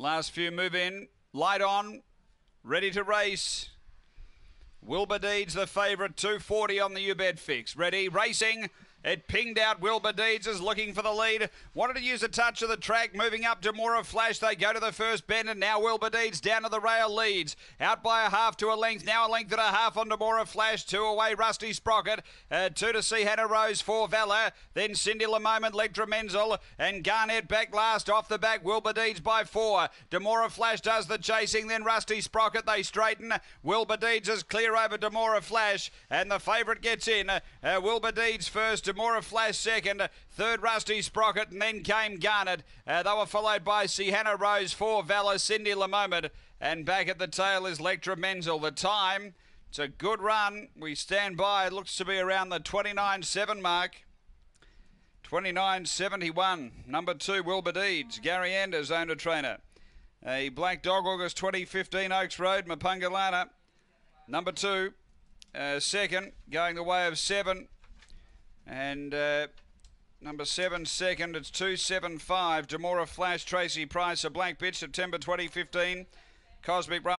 Last few move in. Light on. Ready to race. Wilbur Deeds, the favourite, 240 on the Ubed fix. Ready, racing. It pinged out. Wilbur Deeds is looking for the lead. Wanted to use a touch of the track. Moving up to Mora Flash. They go to the first bend, and now Wilbur Deeds down to the rail leads. Out by a half to a length. Now a length and a half on Demora Flash. Two away, Rusty Sprocket. Uh, two to see Hannah Rose for Valor. Then Cindy Moment, Lectra Menzel, and Garnett back last off the back. Wilbur Deeds by four. Demora Flash does the chasing. Then Rusty Sprocket. They straighten. Wilbur Deeds is clear over Demora Flash, and the favourite gets in. Uh, Wilbur Deeds first. Demora Flash second, third Rusty Sprocket, and then came Garnet. Uh, they were followed by Sienna Rose, four Valor, Cindy Lamoment, and back at the tail is Lectra Menzel. The time, it's a good run. We stand by. It looks to be around the 29.7 mark. 29.71. Number two, Wilbur Deeds. Gary Anders, owner trainer. A Black Dog, August 2015, Oaks Road, Mapungalana. Number two, uh, second, going the way of seven. And uh, number seven, second, it's 275. Demora Flash, Tracy Price, a black bitch, September 2015. Cosmic